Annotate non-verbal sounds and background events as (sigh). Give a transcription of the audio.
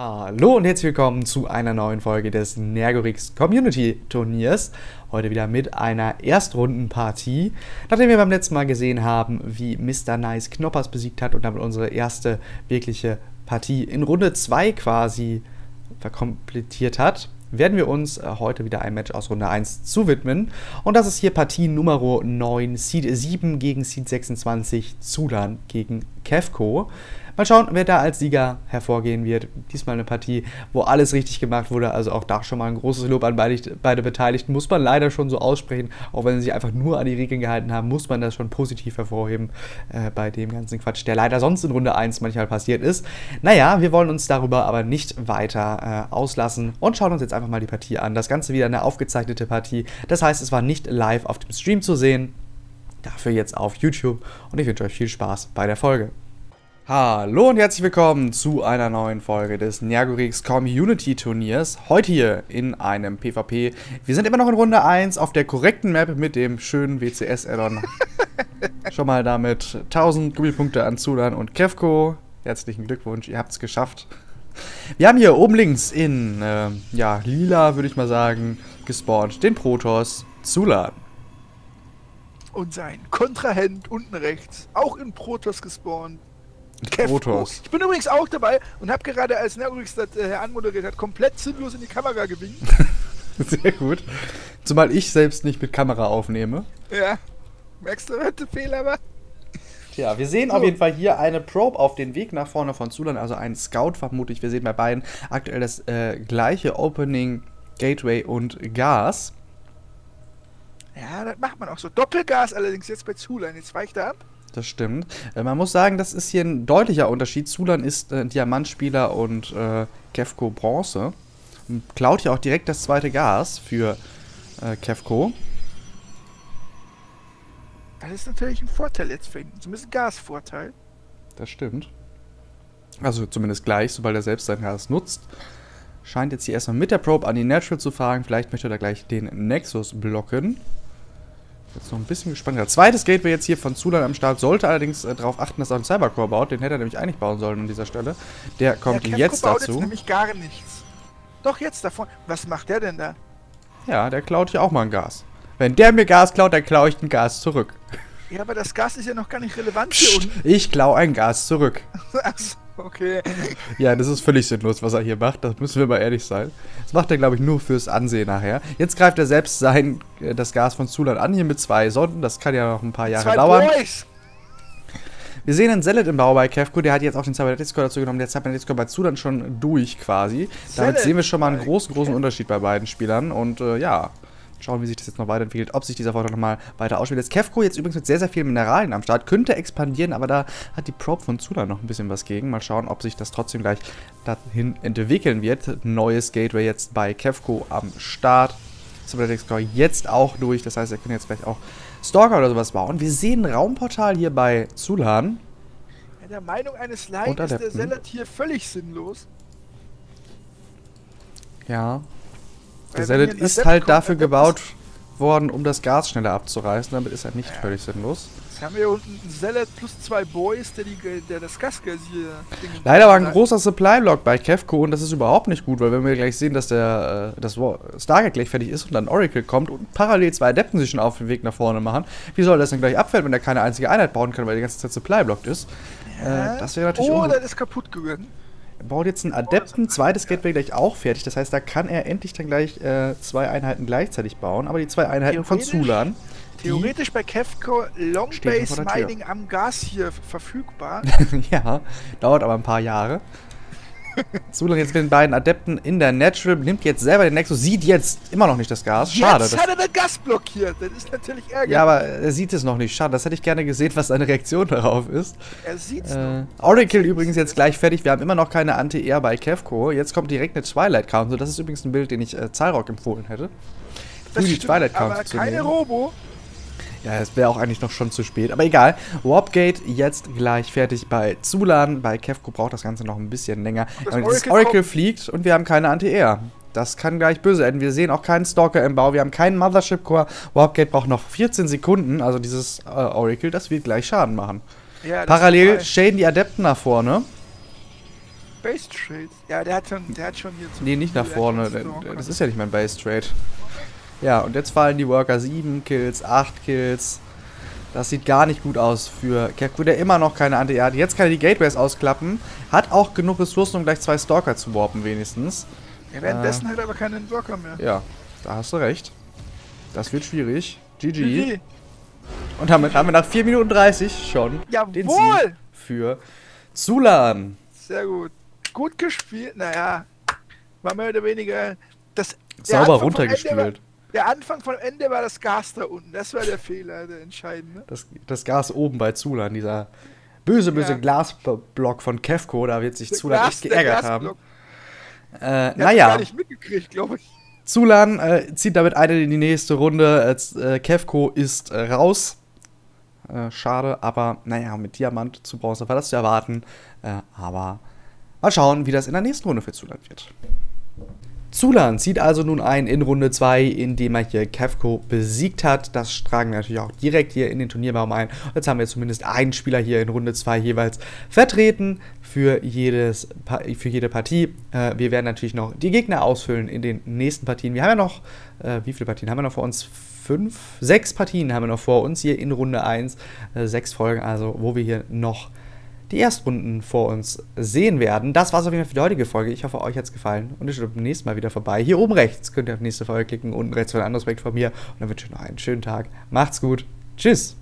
Hallo und herzlich willkommen zu einer neuen Folge des Nergorix Community Turniers. Heute wieder mit einer Erstrundenpartie. Nachdem wir beim letzten Mal gesehen haben, wie Mr. Nice Knoppers besiegt hat und damit unsere erste wirkliche Partie in Runde 2 quasi verkomplettiert hat, werden wir uns äh, heute wieder ein Match aus Runde 1 zuwidmen. Und das ist hier Partie Nummer 9, Seed 7 gegen Seed 26, Zulan gegen Kevko. Mal schauen, wer da als Sieger hervorgehen wird. Diesmal eine Partie, wo alles richtig gemacht wurde. Also auch da schon mal ein großes Lob an beide, beide Beteiligten. Muss man leider schon so aussprechen. Auch wenn sie sich einfach nur an die Regeln gehalten haben, muss man das schon positiv hervorheben äh, bei dem ganzen Quatsch, der leider sonst in Runde 1 manchmal passiert ist. Naja, wir wollen uns darüber aber nicht weiter äh, auslassen und schauen uns jetzt einfach mal die Partie an. Das Ganze wieder eine aufgezeichnete Partie. Das heißt, es war nicht live auf dem Stream zu sehen. Dafür jetzt auf YouTube und ich wünsche euch viel Spaß bei der Folge. Hallo und herzlich willkommen zu einer neuen Folge des Nergorix Community Turniers. Heute hier in einem PvP. Wir sind immer noch in Runde 1 auf der korrekten Map mit dem schönen WCS-Addon. (laughs) Schon mal damit 1000 Gummipunkte an Zulan und Kevko. Herzlichen Glückwunsch, ihr habt es geschafft. Wir haben hier oben links in, äh, ja, lila würde ich mal sagen, gespawnt den Protoss Zulan. Und sein Kontrahent unten rechts, auch in Protoss gespawnt, Protoss. Ich bin übrigens auch dabei und habe gerade, als Nerurix das äh, anmoderiert hat, komplett sinnlos in die Kamera gewinkt. (laughs) Sehr gut. Zumal ich selbst nicht mit Kamera aufnehme. Ja. Merkst du, was der Fehler war? Tja, wir sehen so. auf jeden Fall hier eine Probe auf den Weg nach vorne von Zulan, also ein Scout vermutlich. Wir sehen bei beiden aktuell das äh, gleiche Opening, Gateway und Gas. Ja, das macht man auch so. Doppelgas allerdings jetzt bei Zulan. Jetzt weicht er ab. Das stimmt. Äh, man muss sagen, das ist hier ein deutlicher Unterschied. Zulan ist äh, Diamantspieler und äh, Kevko Bronze. Und klaut hier auch direkt das zweite Gas für äh, Kevko. Das ist natürlich ein Vorteil jetzt für ihn. Zumindest ein Gasvorteil. Das stimmt. Also zumindest gleich, sobald er selbst sein Gas nutzt. Scheint jetzt hier erstmal mit der Probe an die Natural zu fahren. Vielleicht möchte er da gleich den Nexus blocken. Jetzt noch ein bisschen gespannt. Der zweites Gateway jetzt hier von Zulan am Start sollte allerdings äh, darauf achten, dass er einen Cybercore baut. Den hätte er nämlich eigentlich bauen sollen an dieser Stelle. Der kommt ja, jetzt dazu. Jetzt nämlich gar nichts. Doch jetzt davon. Was macht der denn da? Ja, der klaut hier auch mal ein Gas. Wenn der mir Gas klaut, dann klaue ich ein Gas zurück. Ja, aber das Gas ist ja noch gar nicht relevant hier unten. Ich klaue ein Gas zurück. (laughs) Okay. Ja, das ist völlig sinnlos, was er hier macht. Das müssen wir mal ehrlich sein. Das macht er, glaube ich, nur fürs Ansehen nachher. Jetzt greift er selbst sein, äh, das Gas von Zulan an, hier mit zwei Sonden. Das kann ja noch ein paar Jahre zwei dauern. Boys. Wir sehen einen Zealot im Bau bei Kevko, der hat jetzt auch den Cybernetic-Score dazu genommen. Der Cybernetic-Score bei Zulan schon durch quasi. Damit sehen wir schon mal einen großen, großen Unterschied bei beiden Spielern. Und äh, ja, Schauen, wie sich das jetzt noch weiterentwickelt, ob sich dieser Vorteil nochmal weiter ausspielt. Jetzt Kevko jetzt übrigens mit sehr, sehr vielen Mineralien am Start. Könnte expandieren, aber da hat die Probe von Zula noch ein bisschen was gegen. Mal schauen, ob sich das trotzdem gleich dahin entwickeln wird. Neues Gateway jetzt bei Kevko am Start. Cybernetic Score jetzt auch durch. Das heißt, er kann jetzt gleich auch Stalker oder sowas bauen. Wir sehen ein Raumportal hier bei Zulan. Ja, der Meinung eines Lions ist der Sellet hier völlig sinnlos. Ja, der Zealot ist halt dafür gebaut worden, um das Gas schneller abzureißen. Damit ist er nicht ja. völlig sinnlos. Jetzt haben wir hier unten einen Zealot plus zwei Boys, der, die, der das Gasgas hier... Leider war ein großer Supply-Block bei Kevco und das ist überhaupt nicht gut, weil wenn wir gleich sehen, dass der äh, das Stargate gleich fertig ist und dann Oracle kommt und parallel zwei Adepten sich schon auf den Weg nach vorne machen, wie soll das denn gleich abfällt, wenn er keine einzige Einheit bauen kann, weil die ganze Zeit Supply-Blocked ist? Ja. Äh, das wäre natürlich... Oh, das ist kaputt gegangen. Er baut jetzt einen Adepten, zweites Gateway gleich auch fertig. Das heißt, da kann er endlich dann gleich äh, zwei Einheiten gleichzeitig bauen. Aber die zwei Einheiten von Zulan. Theoretisch bei Kevco Long Base Mining am Gas hier verfügbar. (laughs) ja, dauert aber ein paar Jahre. (laughs) Zulan jetzt mit den beiden Adepten in der Natural, nimmt jetzt selber den Nexus, sieht jetzt immer noch nicht das Gas. Schade. Jetzt hat er das Gas blockiert, das ist natürlich ärgerlich. Ja, aber er sieht es noch nicht. Schade, das hätte ich gerne gesehen, was seine Reaktion (laughs) darauf ist. Er sieht's äh, Oracle übrigens jetzt gleich fertig, wir haben immer noch keine Anti-Air bei Kevco. Jetzt kommt direkt eine Twilight Council, das ist übrigens ein Bild, den ich äh, Zahlrock empfohlen hätte. Für die Twilight Council aber keine nehmen. Robo. Ja, es wäre auch eigentlich noch schon zu spät. Aber egal. Warpgate jetzt gleich fertig bei Zulan. Bei Kevko braucht das Ganze noch ein bisschen länger. Das Oracle, das Oracle fliegt und wir haben keine Anti-Air. Das kann gleich böse enden. Wir sehen auch keinen Stalker im Bau. Wir haben keinen Mothership Core. Warpgate braucht noch 14 Sekunden. Also dieses äh, Oracle, das wird gleich Schaden machen. Ja, Parallel shaden die Adepten nach vorne. Base Trade. Ja, der hat schon, der hat schon hier Nee, nicht nach vorne. Das ist ja nicht mein Base Trade. Ja, und jetzt fallen die Worker 7 Kills, 8 Kills. Das sieht gar nicht gut aus für Kerku, der immer noch keine Anti hat. Jetzt kann er die Gateways ausklappen. Hat auch genug Ressourcen, um gleich zwei Stalker zu warpen, wenigstens. Ja, währenddessen äh, hat er aber keinen Worker mehr. Ja, da hast du recht. Das wird schwierig. GG. GG. Und damit haben wir nach 4 Minuten 30 schon Jawohl. den Sieg für Zulan. Sehr gut. Gut gespielt. Naja, war mehr oder weniger das sauber runtergespielt. Der Anfang vom Ende war das Gas da unten. Das war der Fehler, der entscheidende. Das, das Gas oben bei Zulan, dieser böse, böse ja. Glasblock von Kevko, da wird sich der Zulan Glas, echt geärgert haben. Äh, naja. gar nicht mitgekriegt, glaube ich. Zulan äh, zieht damit eine in die nächste Runde. Äh, Kevko ist äh, raus. Äh, schade, aber naja, mit Diamant zu Bronze war das zu erwarten. Äh, aber mal schauen, wie das in der nächsten Runde für Zulan wird. Zulan zieht also nun ein in Runde 2, indem er hier Kevko besiegt hat. Das tragen wir natürlich auch direkt hier in den Turnierbaum ein. Jetzt haben wir zumindest einen Spieler hier in Runde 2 jeweils vertreten für, jedes, für jede Partie. Äh, wir werden natürlich noch die Gegner ausfüllen in den nächsten Partien. Wir haben ja noch, äh, wie viele Partien haben wir noch vor uns? Fünf, sechs Partien haben wir noch vor uns hier in Runde 1. Äh, sechs Folgen, also wo wir hier noch die Erstrunden vor uns sehen werden. Das war es auf jeden Fall für die heutige Folge. Ich hoffe, euch hat es gefallen und ihr schaut beim nächsten Mal wieder vorbei. Hier oben rechts könnt ihr auf die nächste Folge klicken, unten rechts für ein anderes Projekt von mir. Und dann wünsche ich euch noch einen schönen Tag. Macht's gut. Tschüss.